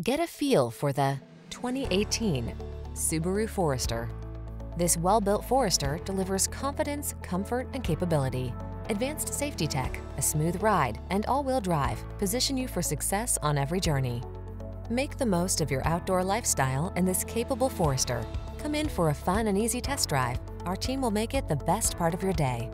Get a feel for the 2018 Subaru Forester. This well-built Forester delivers confidence, comfort, and capability. Advanced safety tech, a smooth ride, and all-wheel drive position you for success on every journey. Make the most of your outdoor lifestyle in this capable Forester. Come in for a fun and easy test drive. Our team will make it the best part of your day.